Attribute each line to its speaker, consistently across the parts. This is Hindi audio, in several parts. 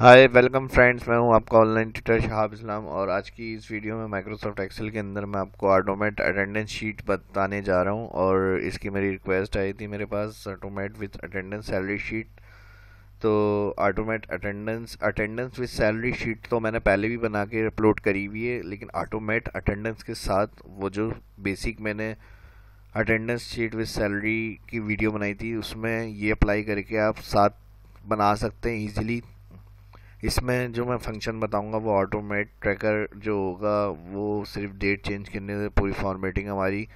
Speaker 1: हाय वेलकम फ्रेंड्स मैं हूँ आपका ऑनलाइन ट्यूटर शहाब इस्लाम और आज की इस वीडियो में माइक्रोसॉफ्ट एक्सेल के अंदर मैं आपको ऑटोमेट अटेंडेंस शीट बताने जा रहा हूँ और इसकी मेरी रिक्वेस्ट आई थी मेरे पास automate with attendance salary sheet तो automate attendance attendance with salary sheet तो मैंने पहले भी बना के अपलोड करी हुई है, लेकिन ऑटोमेट अटेंडेंस के साथ वो जो बेसिक मैंने अटेंडेंस शीट विथ सैलरी की वीडियो बनाई थी, उसमें ये अप्लाई करके आप साथ बना सकते हैं ईजिली इसमें जो मैं फ़ंक्शन बताऊँगा, वो ऑटोमेट ट्रैकर जो होगा, वो सिर्फ़ डेट चेंज करने से पूरी फॉर्मेटिंग हमारी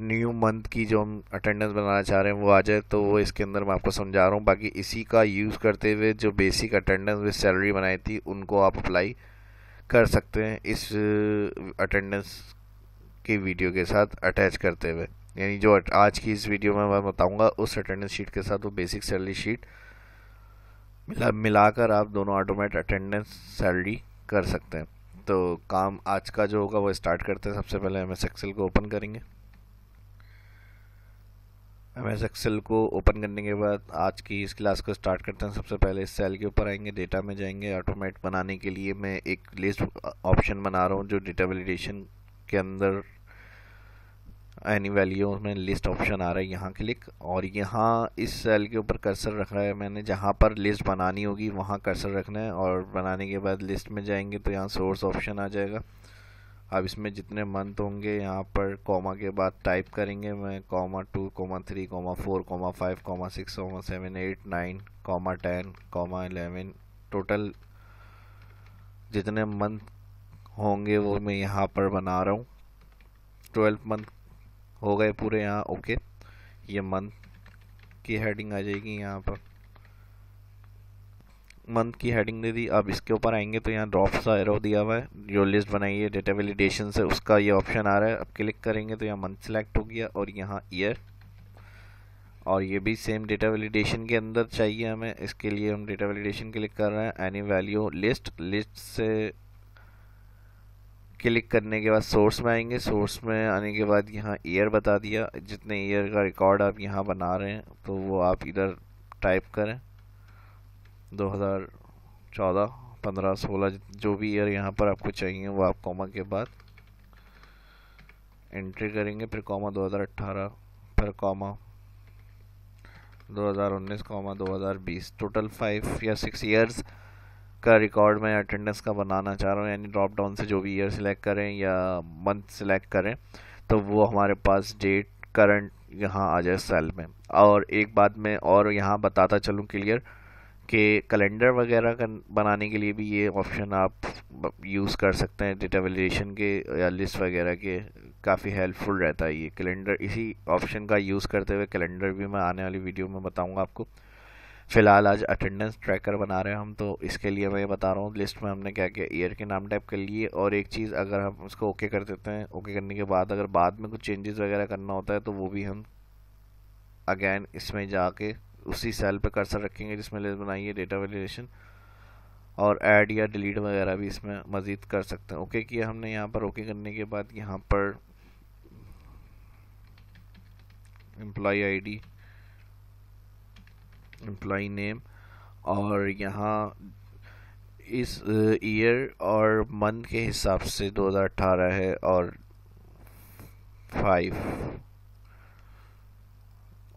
Speaker 1: न्यू मंथ की जो हम अटेंडेंस बनाना चाह रहे हैं, वो आ जाए तो वो इसके अंदर मैं आपको समझा रहा हूँ। बाकी इसी का यूज़ करते हुए जो बेसिक अटेंडेंस विद सैलरी बनाई थी, उनको आप अप्लाई कर सकते हैं इस अटेंडेंस की वीडियो के साथ अटैच करते हुए। यानी जो आज की इस वीडियो में मैं बताऊँगा, उस अटेंडेंस शीट के साथ वो बेसिक सैलरी शीट मिला, मिलाकर आप दोनों ऑटोमेट अटेंडेंस सैलरी कर सकते हैं। तो काम आज का जो होगा, वो स्टार्ट करते हैं। सबसे पहले एम एस एक्सेल को ओपन करेंगे। एम एस एक्सेल को ओपन करने के बाद आज की इस क्लास को स्टार्ट करते हैं। सबसे पहले इस सेल के ऊपर आएँगे डेटा में जाएँगे। ऑटोमेट बनाने के लिए मैं एक लिस्ट ऑप्शन बना रहा हूँ, जो डेटा वेलिडेशन के अंदर एनी वैल्यू में लिस्ट ऑप्शन आ रहा है यहाँ क्लिक और यहाँ इस सेल के ऊपर कर्सर रखा है मैंने जहाँ पर लिस्ट बनानी होगी वहाँ कर्सर रखना है और बनाने के बाद लिस्ट में जाएँगे तो यहाँ सोर्स ऑप्शन आ जाएगा। अब इसमें जितने मंथ होंगे यहाँ पर कॉमा के बाद टाइप करेंगे मैं comma two comma three comma four comma five comma six comma seven eight nine comma ten comma eleven total जितने मंथ होंगे वो मैं यहाँ पर बना रहा हूँ। ट्वेल्व मंथ हो गए पूरे यहाँ ओके ये मंथ की हेडिंग आ जाएगी यहाँ पर। मंथ की हेडिंग दे दी। अब इसके ऊपर आएँगे तो यहाँ ड्रॉप सा एरो दिया हुआ है। जो लिस्ट बनाई है डेटा वेलिडेशन से उसका ये ऑप्शन आ रहा है। अब क्लिक करेंगे तो यहाँ मंथ सेलेक्ट हो गया और यहाँ ईयर और ये भी सेम डेटा वेलिडेशन के अंदर चाहिए हमें। इसके लिए हम डेटा वेलिडेशन क्लिक कर रहे हैं। एनी वैल्यू लिस्ट लिस्ट से क्लिक करने के बाद सोर्स में आएँगे। सोर्स में आने के बाद यहाँ ईयर बता दिया। जितने ईयर का रिकॉर्ड आप यहाँ बना रहे हैं तो वो आप इधर टाइप करें। 2014 15 16 जो भी ईयर यहाँ पर आपको चाहिए, वो आप कॉमा के बाद एंट्री करेंगे। फिर कॉमा 2018 फिर कॉमा 2019 कॉमा 2020 टोटल फाइव या सिक्स ईयर्स का रिकॉर्ड मैं अटेंडेंस का बनाना चाह रहा हूँ, यानी ड्रॉप डाउन से जो भी ईयर सिलेक्ट करें या मंथ सिलेक्ट करें तो वो हमारे पास डेट करंट यहाँ आ जाए सेल में। और एक बात मैं और यहाँ बताता चलूँ क्लियर कि कैलेंडर वगैरह का बनाने के लिए भी ये ऑप्शन आप यूज़ कर सकते हैं डेटा वैलिडेशन के या लिस्ट वगैरह के, काफ़ी हेल्पफुल रहता है ये। कैलेंडर इसी ऑप्शन का यूज़ करते हुए कैलेंडर भी मैं आने वाली वीडियो में बताऊँगा आपको। फ़िलहाल आज अटेंडेंस ट्रैकर बना रहे हैं हम तो इसके लिए मैं ये बता रहा हूँ लिस्ट में हमने क्या किया ईयर के नाम टाइप कर लिए, और एक चीज़ अगर हम उसको ओके कर देते हैं ओके करने के बाद अगर बाद में कुछ चेंजेस वगैरह करना होता है तो वो भी हम अगैन इसमें जाके उसी सेल पे कर्सर रखेंगे जिसमें लिस्ट बनाई है डेटा वेलिडेशन और ऐड या डिलीट वगैरह भी इसमें मज़ीद कर सकते हैं। ओके किया हमने यहाँ पर ओके करने के बाद यहाँ पर एम्प्लॉई आईडी एम्प्लॉई नेम और यहाँ इस ईयर और मंथ के हिसाब से 2018 है और फाइव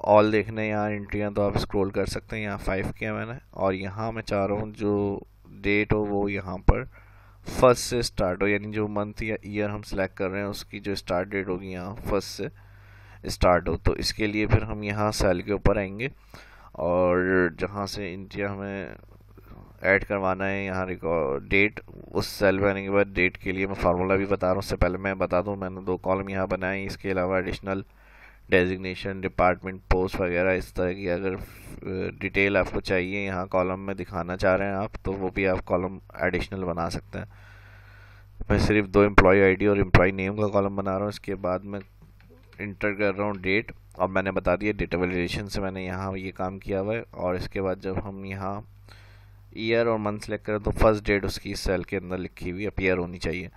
Speaker 1: ऑल देखने यहाँ एंट्रियाँ तो आप स्क्रॉल कर सकते हैं, यहाँ फाइव किया मैंने। और यहाँ मैं चाह रहा हूँ जो डेट हो वो यहाँ पर फ़र्स्ट से स्टार्ट हो, यानी जो मंथ या ईयर हम सिलेक्ट कर रहे हैं, उसकी जो स्टार्ट डेट होगी यहाँ फ़र्स्ट से स्टार्ट हो। तो इसके लिए फिर हम यहाँ सेल के ऊपर आएँगे। और जहाँ से इंडिया हमें ऐड करवाना है, यहाँ रिकॉर्ड डेट उस सेल में आने के बाद डेट के लिए मैं फार्मूला भी बता रहा हूँ, उससे पहले मैं बता दूँ, मैंने दो कॉलम यहाँ बनाए इसके अलावा एडिशनल डेजिग्नेशन डिपार्टमेंट पोस्ट वगैरह, इस तरह की अगर डिटेल आपको चाहिए, यहाँ कॉलम में दिखाना चाह रहे हैं आप तो वो भी आप कॉलम एडिशनल बना सकते हैं। मैं सिर्फ़ दो एम्प्लॉय आईडी और एम्प्लॉय नेम का कॉलम बना रहा हूँ, इसके बाद मैं इंटर कर रहा हूँ डेट और मैंने बता दिया डेटा वेलिडेशन से मैंने यहाँ ये काम किया हुआ है और इसके बाद जब हम यहाँ ईयर और मंथ सेलेक्ट करें तो फ़र्स्ट डेट उसकी सेल के अंदर लिखी हुई अपीयर होनी चाहिए।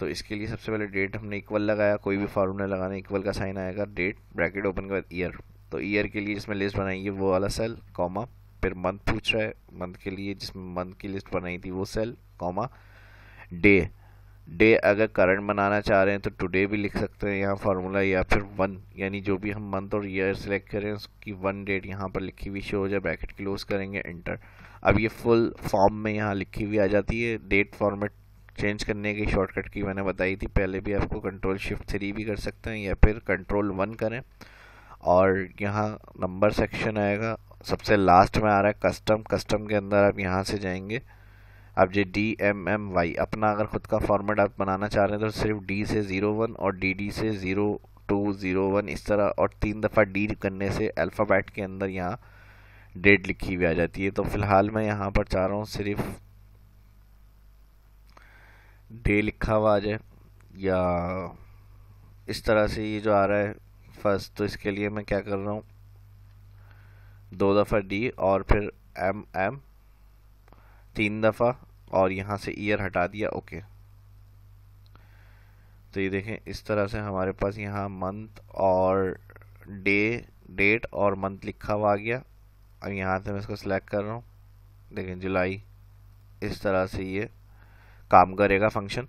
Speaker 1: तो इसके लिए सबसे पहले डेट हमने इक्वल लगाया, कोई भी फार्मूला लगाना इक्वल का साइन आएगा डेट ब्रैकेट ओपन के बाद ईयर तो ईयर के लिए जिसमें लिस्ट बनाई है वो वाला सेल कॉमा फिर मंथ पूछ रहा है मंथ के लिए जिसमें मंथ की लिस्ट बनाई थी वो सेल कॉमा डे डे अगर करंट बनाना चाह रहे हैं तो टुडे भी लिख सकते हैं यहाँ फार्मूला या फिर वन यानी जो भी हम मंथ और ईयर सेलेक्ट करें उसकी वन डेट यहाँ पर लिखी हुई शो हो जाए ब्रैकेट क्लोज करेंगे एंटर अब ये फुल फॉर्म में यहाँ लिखी हुई आ जाती है डेट फॉर्मेट चेंज करने की शॉर्टकट की मैंने बताई थी, पहले भी आपको कंट्रोल शिफ्ट थ्री भी कर सकते हैं, या फिर कंट्रोल वन करें. और यहाँ नंबर सेक्शन आएगा, सबसे लास्ट में आ रहा है कस्टम कस्टम के अंदर आप यहाँ से जाएँगे. अब ये डी एम एम वाई अपना अगर खुद का फॉर्मेट आप बनाना चाह रहे हैं तो सिर्फ़ डी से ज़ीरो वन और डी डी से ज़ीरो टू ज़ीरो वन इस तरह और तीन दफ़ा डी करने से अल्फ़ाबेट के अंदर यहाँ डेट लिखी हुई आ जाती है। तो फ़िलहाल मैं यहाँ पर चाह रहा हूँ सिर्फ़ डे लिखा हुआ आ जाए या इस तरह से ये जो आ रहा है फ़र्स्ट तो इसके लिए मैं क्या कर रहा हूँ, दो दफ़ा डी और फिर एम एम तीन दफ़ा और यहाँ से ईयर हटा दिया ओके तो ये देखें, इस तरह से हमारे पास यहाँ मंथ और डे डेट और मंथ लिखा हुआ आ गया। अब यहाँ से मैं इसको सिलेक्ट कर रहा हूँ। देखें, जुलाई, इस तरह से ये काम करेगा फ़ंक्शन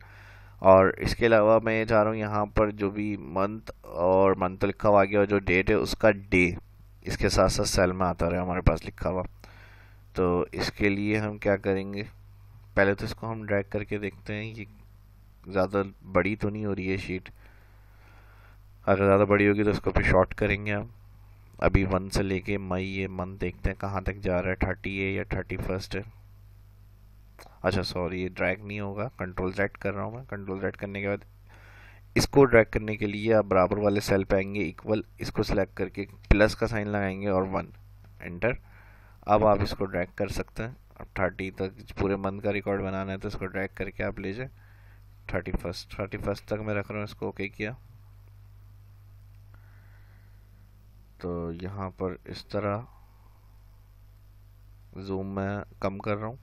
Speaker 1: और इसके अलावा मैं चाह रहा हूँ, यहाँ पर जो भी मंथ और मंथ लिखा हुआ आ गया और जो डेट है, उसका डे इसके साथ साथ सेल में आता रहे, हमारे पास लिखा हुआ। तो इसके लिए हम क्या करेंगे? पहले तो इसको हम ड्रैग करके देखते हैं। ये ज़्यादा बड़ी तो नहीं हो रही है शीट अगर ज़्यादा बड़ी होगी तो इसको फिर शॉर्ट करेंगे हम। अभी वन से लेके मई ये मंथ देखते हैं कहाँ तक जा रहा है। थर्टी है या थर्टी फ़र्स्ट है। अच्छा सॉरी ये ड्रैग नहीं होगा। कंट्रोल जेड कर रहा हूँ मैं। कंट्रोल जेड करने के बाद इसको ड्रैग करने के लिए आप बराबर वाले सेल पे आएँगे इक्वल इसको सिलेक्ट करके प्लस का साइन लगाएँगे और वन एंटर अब आप इसको ड्रैग कर सकते हैं। अब थर्टी तक पूरे मंथ का रिकॉर्ड बनाना है तो इसको ड्रैग करके आप लीजिए। थर्टी फ़र्स्ट थर्टी फ़र्स्ट तक मैं रख रहा हूँ इसको ओके किया। तो यहाँ पर इस तरह जूम मैं कम कर रहा हूँ।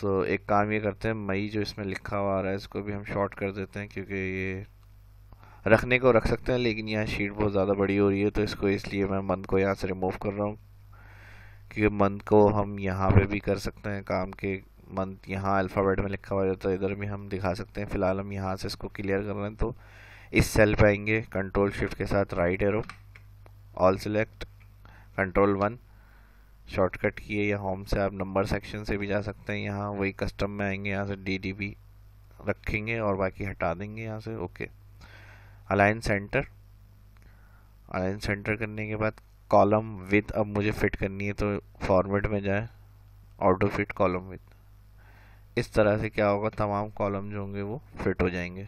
Speaker 1: तो एक काम ये करते हैं, मई जो इसमें लिखा हुआ आ रहा है, इसको भी हम शॉर्ट कर देते हैं क्योंकि ये रखने को रख सकते हैं, लेकिन यहाँ शीट बहुत ज़्यादा बड़ी हो रही है तो इसको इसलिए मैं मंथ को यहाँ से रिमूव कर रहा हूँ। क्योंकि मंथ को हम यहाँ पे भी कर सकते हैं काम के। मंथ यहाँ अल्फ़ाबेट में लिखा हुआ है तो इधर भी हम दिखा सकते हैं। फ़िलहाल हम यहाँ से इसको क्लियर कर रहे हैं तो इस सेल पे आएँगे। कंट्रोल शिफ्ट के साथ right arrow all select control one shortcut किए। या होम से आप नंबर सेक्शन से भी जा सकते हैं। यहाँ वही कस्टम में आएँगे, यहाँ से डी रखेंगे और बाकी हटा देंगे यहाँ से okay align centre align centre करने के बाद कॉलम विथ अब मुझे फिट करनी है तो फॉर्मेट में जाए। ऑटो फिट कॉलम विथ इस तरह से क्या होगा, तमाम कॉलम जो होंगे वो फिट हो जाएँगे।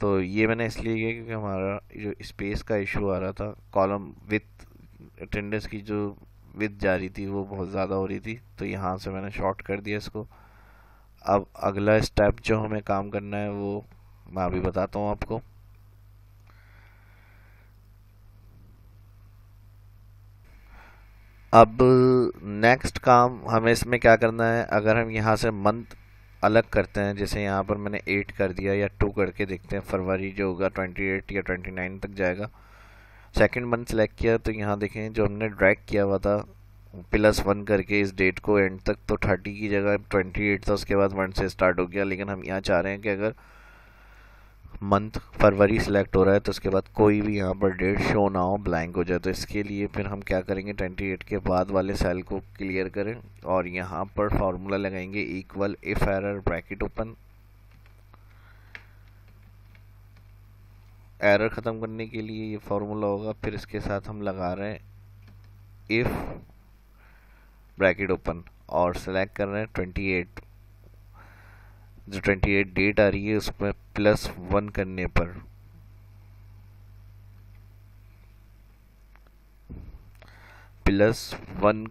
Speaker 1: तो ये मैंने इसलिए किया क्योंकि हमारा जो स्पेस का इशू आ रहा था कॉलम विथ अटेंडेंस की जो विथ जा रही थी वो बहुत ज़्यादा हो रही थी तो यहाँ से मैंने शॉर्ट कर दिया इसको। अब अगला स्टेप जो हमें काम करना है वो मैं अभी बताता हूँ आपको। अब नेक्स्ट काम हमें इसमें क्या करना है? अगर हम यहाँ से मंथ अलग करते हैं, जैसे यहाँ पर मैंने एट कर दिया या टू करके देखते हैं, फरवरी जो होगा ट्वेंटी एट या ट्वेंटी नाइन तक जाएगा। सेकंड मंथ सेलेक्ट किया तो यहाँ देखें, जो हमने ड्रैग किया हुआ था प्लस वन करके इस डेट को एंड तक तो थर्टी की जगह ट्वेंटी एट था, उसके बाद वन से स्टार्ट हो गया। लेकिन हम यहाँ चाह रहे हैं कि अगर मंथ फरवरी सेलेक्ट हो रहा है तो उसके बाद कोई भी यहाँ पर डेट शो ना हो ब्लैंक हो जाए तो इसके लिए फिर हम क्या करेंगे ट्वेंटी एट के बाद वाले सेल को क्लियर करें और यहाँ पर फार्मूला लगाएँगे equal if error bracket open error ख़त्म करने के लिए ये फार्मूला होगा, फिर इसके साथ हम लगा रहे हैं इफ़ ब्रैकेट ओपन और सेलेक्ट कर रहे हैं ट्वेंटी एट जो ट्वेंटी एट डेट आ रही है, उसमें प्लस वन करने पर। प्लस वन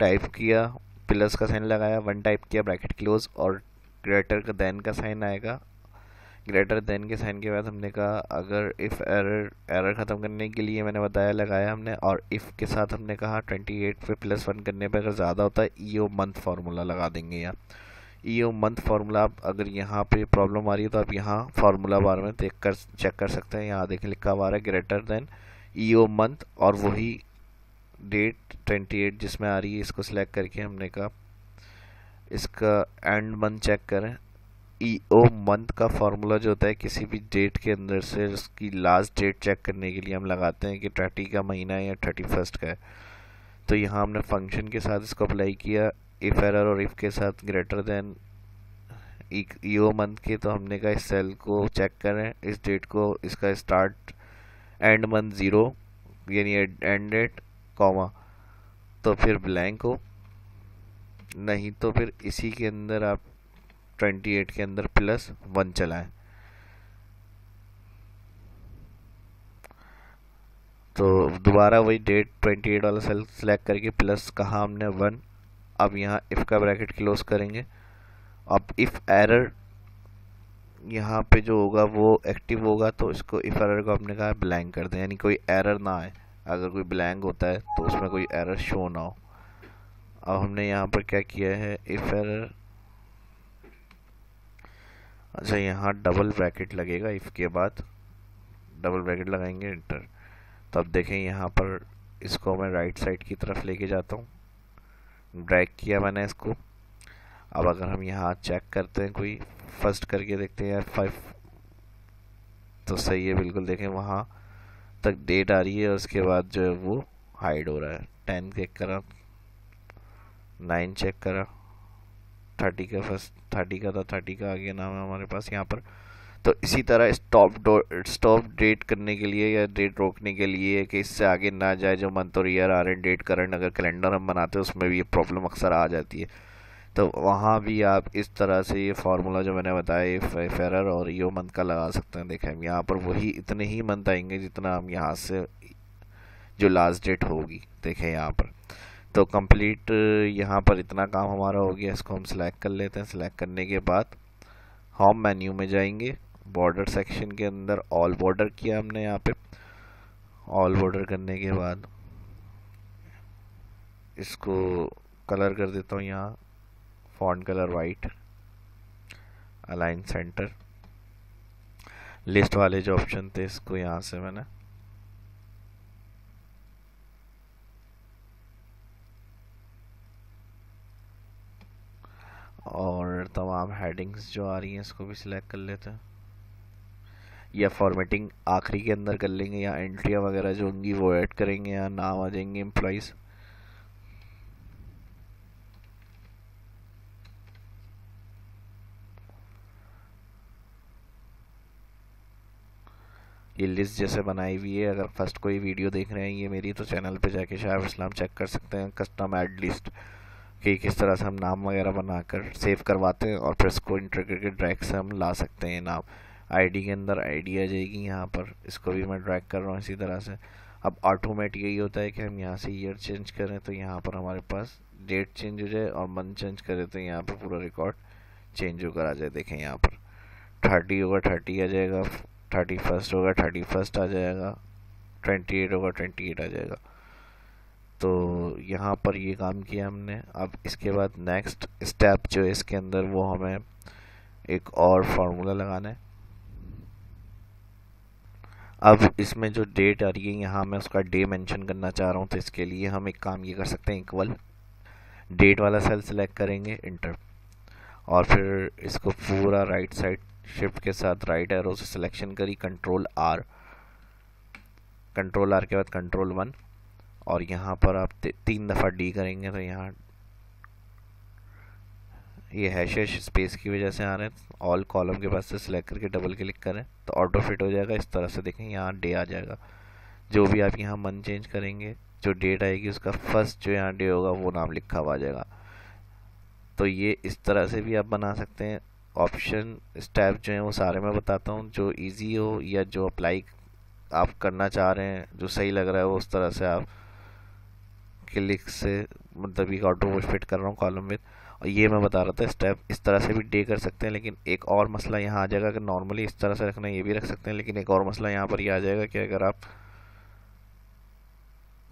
Speaker 1: टाइप किया, प्लस का साइन लगाया, वन टाइप किया, ब्रैकेट क्लोज, और ग्रेटर का देन का साइन आएगा। ग्रेटर देन के साइन के बाद हमने कहा, अगर इफ़ एरर एरर ख़त्म करने के लिए मैंने बताया, लगाया हमने, और इफ़ के साथ हमने कहा 28 पे प्लस वन करने पे अगर ज़्यादा होता है ईओ मंथ फार्मूला लगा देंगे यहाँ ई ओ मंथ फार्मूला आप अगर यहाँ पे प्रॉब्लम आ रही है तो आप यहाँ फार्मूला बार में देख कर चेक कर सकते हैं। यहाँ देखें लिखा हुआ है greater than E O month और वही डेट 28 जिसमें आ रही है, इसको सिलेक्ट करके हमने कहा। इसका एंड मंथ चेक करें। ई ओ मंथ का फार्मूला जो होता है, किसी भी डेट के अंदर से उसकी लास्ट डेट चेक करने के लिए हम लगाते हैं कि थर्टी का महीना है या थर्टी फ़र्स्ट का है। तो यहाँ हमने फ़ंक्शन के साथ इसको अप्लाई किया। इफ़ एरर और इफ़ के साथ ग्रेटर देन ईओ मंथ के तो हमने कहा इस सेल को चेक करें, इस डेट को इसका स्टार्ट एंड मंथ ज़ीरो यानी एंड डेट कॉमा तो फिर ब्लैंक हो। नहीं तो फिर इसी के अंदर आप 28 के अंदर प्लस वन चलाएँ तो दोबारा वही डेट 28 वाला सेल सेलेक्ट करके प्लस कहा हमने वन अब यहाँ इफ़ का ब्रैकेट क्लोज करेंगे। अब इफ़ एरर यहाँ पे जो होगा वो एक्टिव होगा तो इसको इफ़ एरर को आपने कहा ब्लैंक कर दें। यानी कोई एरर ना आए। अगर कोई ब्लैंक होता है तो उसमें कोई एरर शो ना हो। अब हमने यहाँ पर क्या किया है? इफ़ एरर अच्छा यहाँ डबल ब्रैकेट लगेगा इफ़ के बाद। डबल ब्रैकेट लगाएँगे इंटर तो अब देखें, यहाँ पर इसको मैं राइट साइड की तरफ़ लेके जाता हूँ। ड्रैग किया मैंने इसको। अब अगर हम यहाँ चेक करते हैं कोई फ़र्स्ट करके देखते हैं फाइव तो सही है, बिल्कुल देखें वहाँ तक डेट आ रही है, और उसके बाद जो है वो हाइड हो रहा है। टेन चेक करा नाइन चेक करा थर्टी का फ़र्स्ट थर्टी का था थर्टी का आगे नाम है हमारे पास यहाँ पर। तो इसी तरह स्टॉप स्टॉप डेट करने के लिए या डेट रोकने के लिए कि इससे आगे ना जाए जो मंथ और ईयर आ रहे हैं डेट करंट अगर कैलेंडर हम बनाते हैं, उसमें भी ये प्रॉब्लम अक्सर आ जाती है। तो वहाँ भी आप इस तरह से ये फार्मूला जो मैंने बताया फेरर और यो मंथ का लगा सकते हैं। देखें, हम यहाँ पर वही इतने ही मंथ आएँगे जितना हम यहाँ से जो लास्ट डेट होगी। देखें यहाँ पर। तो कंप्लीट यहाँ पर इतना काम हमारा हो गया, इसको हम सिलेक्ट कर लेते हैं। सिलेक्ट करने के बाद होम मेन्यू में जाएँगे। बॉर्डर सेक्शन के अंदर ऑल बॉर्डर किया हमने यहाँ पे। ऑल बॉर्डर करने के बाद इसको कलर कर देता हूँ यहाँ। Font colour white align centre list वाले जो ऑप्शन थे इसको यहाँ से मैंने और तमाम हेडिंग्स जो आ रही हैं इसको भी सिलेक्ट कर लेते हैं। या फॉर्मेटिंग आखिरी के अंदर कर लेंगे, या एंट्रिया वगैरह जो होंगी वो ऐड करेंगे, या नाम आ जाएँगे एम्प्लॉइज़ ये लिस्ट जैसे बनाई हुई है, अगर फ़र्स्ट कोई वीडियो देख रहे हैं ये मेरी तो चैनल पे जाके शाह इस्लाम चेक कर सकते हैं कस्टम एड लिस्ट कि किस तरह से हम नाम वगैरह बनाकर सेव करवाते हैं, और फिर इसको इंटर करके ड्रैग से हम ला सकते हैं नाम। आईडी के अंदर आईडी आ जाएगी यहाँ पर। इसको भी मैं ड्रैग कर रहा हूँ इसी तरह से। अब ऑटोमेटिक यही होता है कि हम यहाँ से ईयर चेंज करें तो यहाँ पर हमारे पास डेट चेंज हो जाए और मंथ चेंज करें तो यहाँ पर पूरा रिकॉर्ड चेंज होकर आ जाए। देखें यहाँ पर। थर्टी होगा थर्टी आ जाएगा। थर्टी फ़र्स्ट होगा थर्टी फ़र्स्ट आ जाएगा। ट्वेंटी एट होगा ट्वेंटी एट आ जाएगा। तो यहाँ पर ये काम किया हमने। अब इसके बाद नेक्स्ट स्टेप जो है इसके अंदर वो हमें एक और फार्मूला लगाना है। अब इसमें जो डेट आ रही है, यहाँ मैं उसका डे मेंशन करना चाह रहा हूँ तो इसके लिए हम एक काम ये कर सकते हैं इक्वल डेट वाला सेल सेलेक्ट करेंगे इंटर और फिर इसको पूरा राइट साइड शिफ्ट के साथ राइट एरो से सिलेक्शन करी कंट्रोल आर कंट्रोल आर के बाद कंट्रोल वन और यहाँ पर आप तीन दफ़ा डी करेंगे तो यहाँ ये हैश स्पेस की वजह से आ रहे हैं। ऑल कॉलम के पास से सिलेक्ट करके डबल क्लिक करें। तो ऑटो फिट हो जाएगा। इस तरह से देखें, यहाँ डे आ जाएगा। जो भी आप यहाँ मन चेंज करेंगे, जो डेट आएगी, उसका फ़र्स्ट जो यहाँ डे होगा, वो नाम लिखा हुआ आ जाएगा। तो ये इस तरह से भी आप बना सकते हैं। ऑप्शन स्टेप जो हैं, वो सारे मैं बताता हूँ। जो इजी हो या जो अप्लाई आप करना चाह रहे हैं, जो सही लग रहा है, वो उस तरह से आप क्लिक से मतलब एक ऑटो फिट कर रहा हूँ कॉलम विद और ये मैं बता रहा था स्टेप इस तरह से भी डे कर सकते हैं, लेकिन एक और मसला यहाँ आ जाएगा कि नॉर्मली इस तरह से रखना ये भी रख सकते हैं, लेकिन एक और मसला यहाँ पर ये आ जाएगा कि अगर आप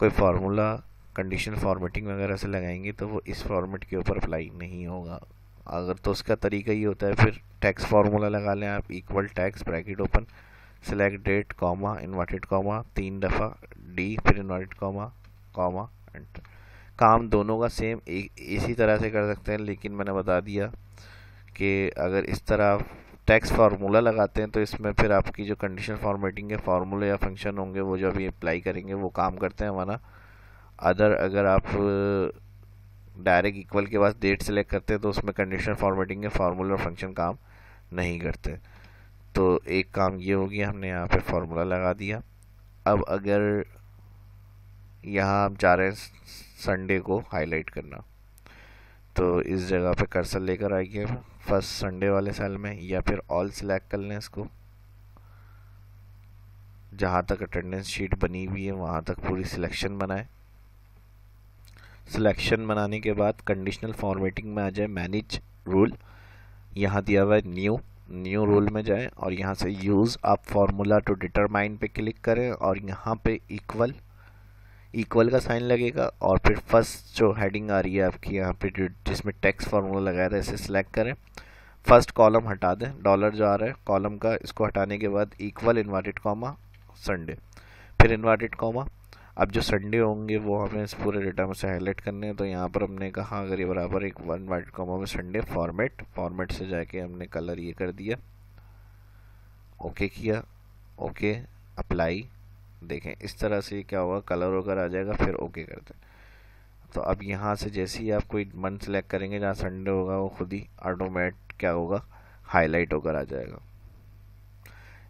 Speaker 1: कोई फार्मूला कंडीशन फॉर्मेटिंग वगैरह से लगाएँगे तो वो इस फॉर्मेट के ऊपर अप्लाई नहीं होगा। अगर तो उसका तरीका ही होता है, फिर टैक्स फार्मूला लगा लें आप equal text bracket open select date comma inverted comma तीन दफ़ा डी फिर इन्वर्टेड कॉमा कॉमा एंटर काम दोनों का सेम इसी तरह से कर सकते हैं, लेकिन मैंने बता दिया कि अगर इस तरह टैक्स फार्मूला लगाते हैं तो इसमें फिर आपकी जो कंडीशन फॉर्मेटिंग के फार्मूले या फ़ंक्शन होंगे, वो जो अभी अप्लाई करेंगे, वो काम करते हैं वरना अदर अगर आप डायरेक्ट इक्वल के बाद डेट सेलेक्ट करते हैं तो उसमें कंडीशन फॉर्मेटिंग के फार्मूला और फ़ंक्शन काम नहीं करते। तो एक काम ये हो गया, हमने यहाँ पे फार्मूला लगा दिया। अब अगर यहाँ हम चाह रहे हैं संडे को हाईलाइट करना। तो इस जगह पे कर्सर लेकर आइए फ़र्स्ट संडे वाले सेल में या फिर ऑल सेलेक्ट कर लें इसको। जहाँ तक अटेंडेंस शीट बनी हुई है, वहाँ तक पूरी सिलेक्शन बनाए। सिलेक्शन बनाने के बाद कंडीशनल फॉर्मेटिंग में आ जाए मैनेज रूल यहाँ दिया हुआ है न्यू न्यू रूल में जाए और यहाँ से यूज़ आप फार्मूला टू डिटरमाइन पे क्लिक करें और यहाँ पे इक्वल इक्वल का साइन लगेगा और फिर फ़र्स्ट जो हेडिंग आ रही है आपकी यहाँ पे जिसमें टेक्स्ट फार्मूला लगाया था, इसे सिलेक्ट करें। फ़र्स्ट कॉलम हटा दें डॉलर जो आ रहा है कॉलम का इसको हटाने के बाद इक्वल इन्वर्टेड कॉमा संडे फिर इन्वर्टेड कॉमा अब जो संडे होंगे वो हमें इस पूरे डेटा में से हाईलाइट करने हैं तो यहाँ पर हमने कहा, अगर ये बराबर एक वन वाइट कॉमा में संडे फॉर्मेट फॉर्मेट से जाके हमने कलर ये कर दिया। ओके किया ओके अप्लाई देखें, इस तरह से क्या होगा कलर वगैरह आ जाएगा, फिर ओके करते हैं। तो अब यहाँ से जैसे ही आप कोई मंथ सेलेक्ट करेंगे, जहाँ संडे होगा, वो खुद ही ऑटोमेट क्या होगा हाईलाइट होकर आ जाएगा।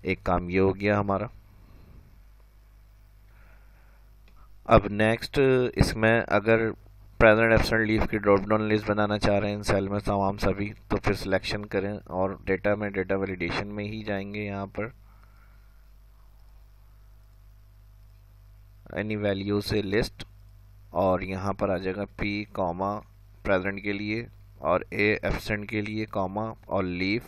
Speaker 1: एक काम ये हो गया हमारा। अब नेक्स्ट इसमें अगर प्रेजेंट एबसेंट लीव की ड्रॉप डाउन लिस्ट बनाना चाह रहे हैं सेल में तमाम सभी तो फिर सिलेक्शन करें और डेटा में डेटा वैलिडेशन में ही जाएँगे यहाँ पर। एनी वैल्यू से लिस्ट और यहाँ पर आ जाएगा पी कॉमा प्रेजेंट के लिए, और ए एबसेंट के लिए कॉमा और लीव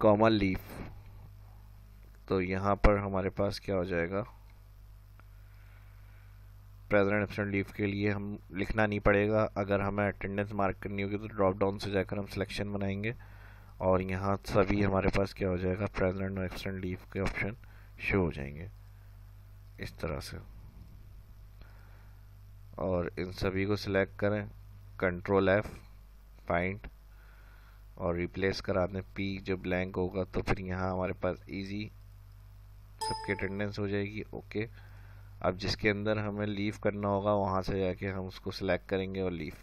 Speaker 1: कॉमा लीव तो यहाँ पर हमारे पास क्या हो जाएगा? प्रेजेंट एबसेंट लीव के लिए हम लिखना नहीं पड़ेगा। अगर हमें अटेंडेंस मार्क करनी होगी तो ड्रॉप डाउन से जाकर हम सिलेक्शन बनाएँगे। और यहाँ सभी हमारे पास क्या हो जाएगा? प्रेजेंट और एबसेंट लीव के ऑप्शन शो हो जाएँगे। इस तरह से। और इन सभी को सिलेक्ट करें। कंट्रोल एफ़ फाइंड और रिप्लेस करा दें पी जो ब्लैंक होगा तो फिर यहाँ हमारे पास इजी सबकी अटेंडेंस हो जाएगी। ओके अब जिसके अंदर हमें लीव करना होगा, वहाँ से जाके हम उसको सिलेक्ट करेंगे और लीव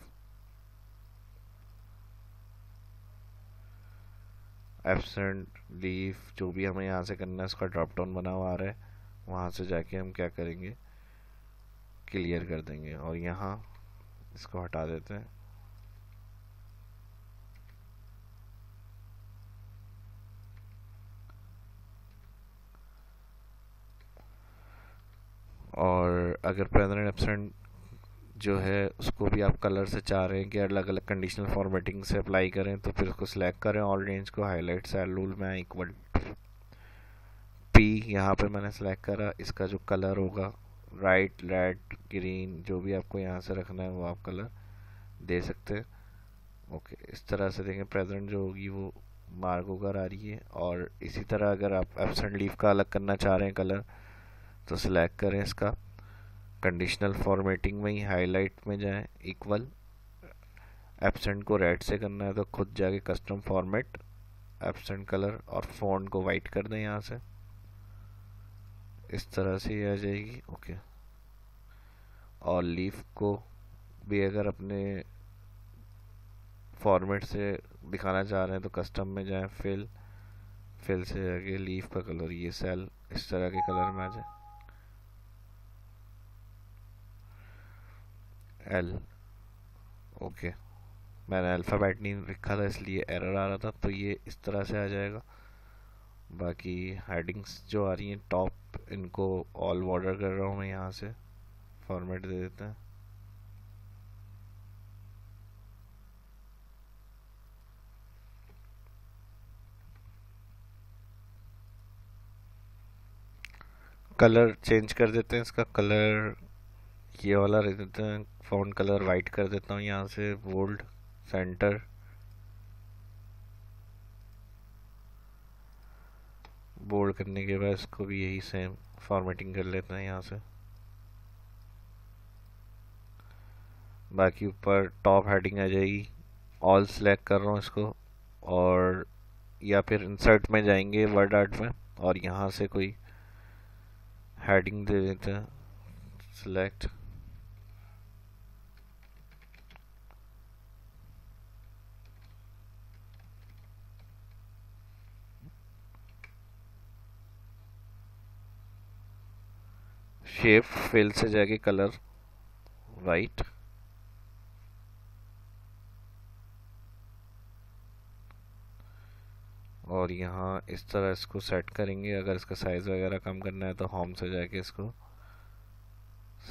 Speaker 1: एबसेंट लीव जो भी हमें यहाँ से करना है, उसका ड्रॉप डाउन बना हुआ आ रहा है. वहाँ से जाके हम क्या करेंगे? क्लियर कर देंगे और यहाँ इसको हटा देते हैं. और अगर प्रेजेंट एबसेंट जो है, उसको भी आप कलर से चाह रहे हैं कि अलग अलग कंडीशनल फॉर्मेटिंग से अप्लाई करें तो फिर उसको सिलेक्ट करें। ऑल रेंज को हाईलाइट सेल रूल में इक्वल पी यहाँ पर मैंने सेलेक्ट करा। इसका जो कलर होगा राइट रेड ग्रीन जो भी आपको यहाँ से रखना है, वो आप कलर दे सकते हैं। ओके इस तरह से देखें प्रेजेंट जो होगी, वो मार्क होकर आ रही है। और इसी तरह अगर आप एबसेंट लीव का अलग करना चाह रहे हैं कलर तो सिलेक्ट करें इसका। कंडीशनल फॉर्मेटिंग में ही हाईलाइट में जाएँ इक्वल एबसेंट को रेड से करना है तो खुद जाके कस्टम फॉर्मेट एबसेंट कलर और फ़ोन को वाइट कर दें यहाँ से। इस तरह से आ जाएगी ओके और लीफ को भी अगर अपने फॉर्मेट से दिखाना चाह रहे हैं तो कस्टम में जाएँ फिल फिल से आगे लीफ का कलर ये सेल इस तरह के कलर में आ जाए। एल ओके मैंने अल्फ़ाबेट नहीं लिखा था, इसलिए एरर आ रहा था तो ये इस तरह से आ जाएगा। बाकी हेडिंग्स जो आ रही हैं टॉप इनको ऑल बॉर्डर कर रहा हूँ मैं यहाँ से। फॉर्मेट दे देते हैं। कलर चेंज कर देते हैं इसका। कलर ये वाला रख देते हैं फ़ॉन्ट कलर वाइट कर देता हूँ यहाँ से बोल्ड सेंटर बोल्ड करने के बाद इसको भी यही सेम फॉर्मेटिंग कर लेते हैं यहाँ से। बाकी ऊपर टॉप हेडिंग आ जाएगी। ऑल सेलेक्ट कर रहा हूँ इसको। और या फिर इंसर्ट में जाएँगे वर्ड आर्ट में। और यहाँ से कोई हेडिंग दे देते हैं। सिलेक्ट शेप फिल से जाके कलर वाइट और यहाँ इस तरह इसको सेट करेंगे। अगर इसका साइज़ वगैरह कम करना है तो होम से जाके इसको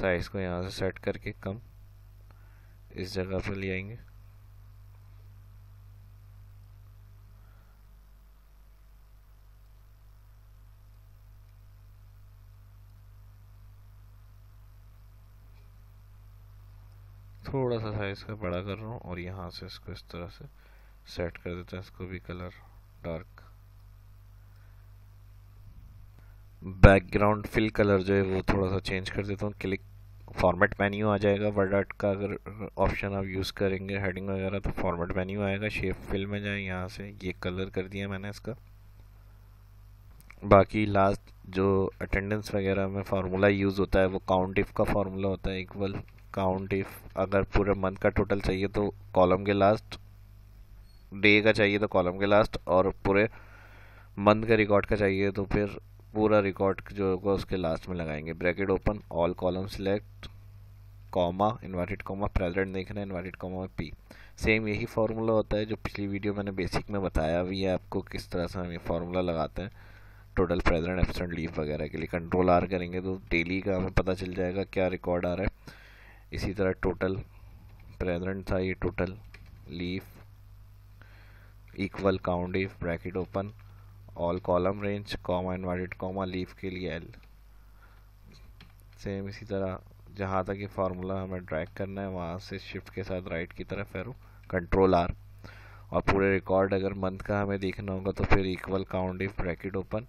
Speaker 1: साइज़ को यहाँ से सेट करके कम इस जगह पर ले आएँगे। थोड़ा सा साइज़ का बड़ा कर रहा हूँ और यहाँ से इसको इस तरह से सेट कर देते हैं इसको भी colour dark background fill colour जो है वो थोड़ा सा चेंज कर देता हूँ क्लिक फॉर्मेट मेन्यू आ जाएगा। वर्ड आर्ट का अगर ऑप्शन आप यूज़ करेंगे हेडिंग वगैरह तो फॉर्मेट मेन्यू आएगा। शेप फिल में जाए, यहाँ से ये कलर कर दिया मैंने इसका। बाकी लास्ट जो अटेंडेंस वगैरह में फार्मूला यूज़ होता है, वो काउंट इफ़ का फार्मूला होता है इक्वल काउंट इफ़ अगर पूरे मंथ का टोटल चाहिए तो कॉलम के लास्ट डे का चाहिए तो कॉलम के लास्ट और पूरे मंथ का रिकॉर्ड का चाहिए तो फिर पूरा रिकॉर्ड जो होगा उसके लास्ट में लगाएँगे। Bracket open all column select comma inverted comma present देखना इन्वर्टेड कॉमा पी सेम यही फार्मूला होता है जो पिछली वीडियो मैंने बेसिक में बताया भी है आपको किस तरह से हम ये फार्मूला लगाते हैं। टोटल प्रेजेंट एबसेंट लीव वगैरह के लिए कंट्रोल आर करेंगे तो डेली का हमें पता चल जाएगा क्या रिकॉर्ड आ रहा है। इसी तरह टोटल प्रेजेंट था ये total leave equal count if bracket open all column range comma inverted comma leave के लिए एल सेम इसी तरह, जहाँ तक ये फार्मूला हमें ड्रैग करना है, वहाँ से शिफ्ट के साथ राइट की तरफ़ एरो कंट्रोल आर और पूरे रिकॉर्ड अगर मंथ का हमें देखना होगा तो फिर equal count if bracket open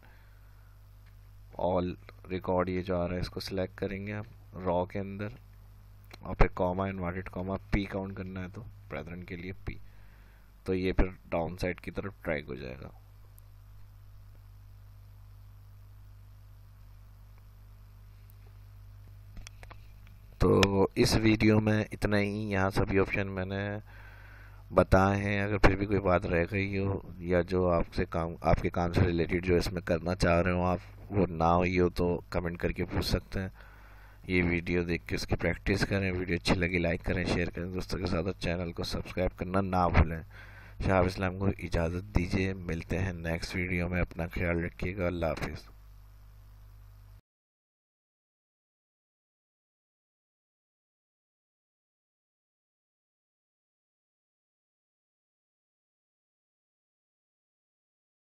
Speaker 1: all record ये जो आ रहा है, इसको सिलेक्ट करेंगे आप रॉ के अंदर और फिर comma inverted comma P count करना है तो प्रेजेंट के लिए पी तो ये फिर डाउन साइड की तरफ़ ट्रैक हो जाएगा। तो इस वीडियो में इतना ही। यहाँ सभी ऑप्शन मैंने बताए हैं। अगर फिर भी कोई बात रह गई हो या जो आपसे काम, आपके काम से रिलेटेड जो इसमें करना चाह रहे हो आप, वो ना हुई हो तो कमेंट करके पूछ सकते हैं। ये वीडियो देख के उसकी प्रैक्टिस करें, वीडियो अच्छी लगी, लाइक करें, शेयर करें, दोस्तों के साथ और चैनल को सब्सक्राइब करना ना भूलें। शाह इस्लाम को इजाज़त दीजिए, मिलते हैं नेक्स्ट वीडियो में, अपना ख्याल रखिएगा, अल्लाह हाफिज़।